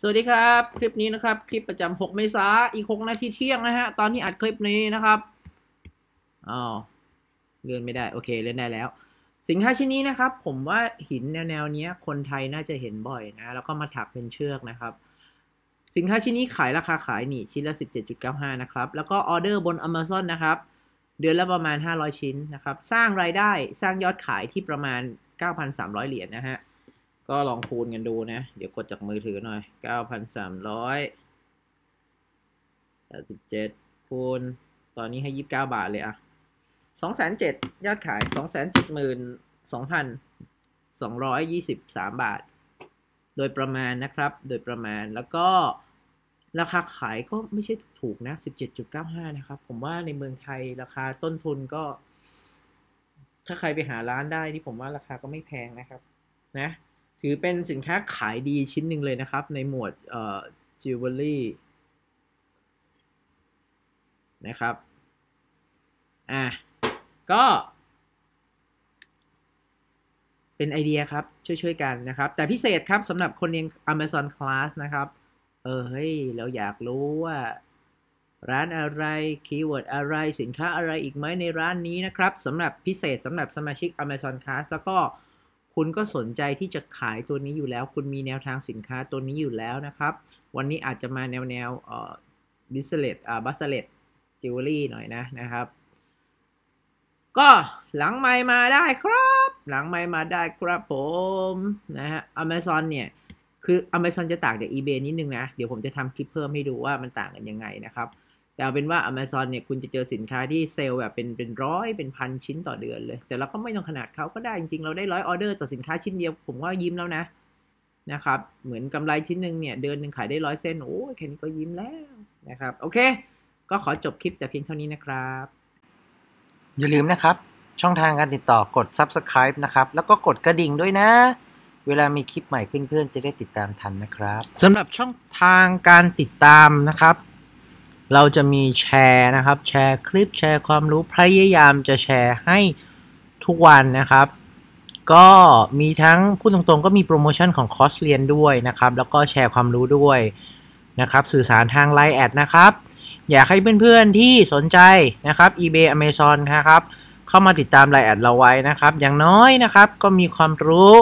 สวัสดีครับ คลิปนี้นะครับ คลิปประจำ6เมษาอีก 6 นาทีเที่ยงนะฮะ ตอนนี้อัดคลิปนี้นะครับอ๋อเลื่อนไม่ได้ โอเคเลื่อนได้แล้ว สินค้าชิ้นนี้นะครับ ผมว่าหินแนวแนวๆเนี้ยคนไทยน่าจะเห็นบ่อยนะ แล้วก็มาถักเป็นเชือกนะครับ สินค้าชิ้นนี้ขายราคาขายนี่ชิ้นละ 17.95 นะครับ แล้วก็ออเดอร์บน Amazon นะครับ เดือนละประมาณ 500 ชิ้นนะครับ สร้างรายได้สร้างยอดขายที่ประมาณ 9,300 เหรียญนะฮะ ก็ลองคูณกันดูนะ เดี๋ยวกดจากมือถือหน่อย 9,300 87คูณ ตอนนี้ให้ 29 บาทเลยอะ207ยอดขาย 272,223 บาท โดยประมาณนะครับ โดยประมาณ แล้วก็ราคาขายก็ไม่ใช่ถูกนะ 17.95 นะครับ ผมว่าในเมืองไทยราคาต้นทุนก็ ถ้าใครไปหาร้านได้นี่ผมว่าราคาก็ไม่แพงนะครับ นะ ถือเป็นสินค้าขายดีชิ้นหนึ่งเลยนะครับ ในหมวดเอ่อจิวเวลรี่นะครับ อะ ก็ เป็นไอเดียครับ ช่วยๆกันนะครับ แต่พิเศษครับสำหรับคนเรียน Amazon Class นะครับ เออ เฮ้ย เราอยากรู้ว่า ร้านอะไร keyword อะไร สินค้าอะไรอีกไหมในร้านนี้นะครับสำหรับพิเศษสำหรับสมาชิก Amazon Class แล้วก็ คุณก็สนใจที่จะขายตัวนี้อยู่แล้ว คุณมีแนวทางสินค้าตัวนี้อยู่แล้วนะครับ วันนี้อาจจะมาแนวแนวเอ่อ bracelet อ่า bracelet jewelry หน่อยนะนะครับ ก็หลังไมค์มาได้ครับ หลังไมค์มาได้ครับผมนะฮะ Amazon เนี่ย คือ Amazon จะต่างจาก eBay นิดนึงนะ เดี๋ยวผมจะทำคลิปเพิ่มให้ดูว่ามันต่างกันยังไงนะครับ แต่เอาเป็นว่า Amazon เนี่ยคุณจะเจอสินค้าที่เซลล์แบบเป็นเป็นร้อยเป็นพันชิ้นต่อเดือนเลย แต่เราก็ไม่ต้องขนาดเขาก็ได้จริงๆ เราได้ร้อยออเดอร์ต่อสินค้าชิ้นเดียว ผมว่ายิ้มแล้วนะนะครับเหมือนกำไรชิ้นหนึ่งเนี่ยเดือนหนึ่งขายได้ร้อยเส้นโอ้ยแค่นี้ก็ยิ้มแล้วนะครับโอเค ก็ขอจบคลิปแต่เพียงเท่านี้นะครับ อย่าลืมนะครับ ช่องทางการติดต่อกด Subscribe นะครับ แล้วก็กดกระดิ่งด้วยนะเวลามีคลิปใหม่เพื่อนๆ จะได้ติดตามทันนะครับสำหรับช่องทางการติดตามนะครับ เราจะมีแชร์นะครับแชร์คลิปแชร์ความรู้พยายามจะแชร์ให้ทุกวันนะครับ ก็มีทั้งพูดตรงๆ ก็มีโปรโมชั่นของคอร์สเรียนด้วยนะครับ แล้วก็แชร์ความรู้ด้วยนะครับ สื่อสารทาง Line แอดนะครับ อยากให้เพื่อนๆที่สนใจนะครับ eBay Amazon นะครับ เข้ามาติดตาม Line แอดเราไว้นะครับ อย่างน้อยนะครับ ก็มีความรู้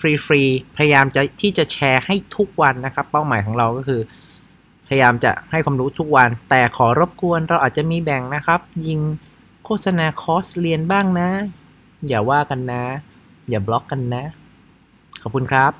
ฟรีๆพยายามจะที่จะแชร์ให้ทุกวันนะครับ เป้าหมายของเราก็คือ พยายามจะให้ความรู้ทุกวัน แต่ขอรบกวนเราอาจจะมีแบ่งนะครับ ยิงโฆษณาคอร์สเรียนบ้างนะ อย่าว่ากันนะ อย่าบล็อกกันนะ ขอบคุณครับ